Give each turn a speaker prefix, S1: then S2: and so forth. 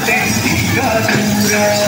S1: de testigatura.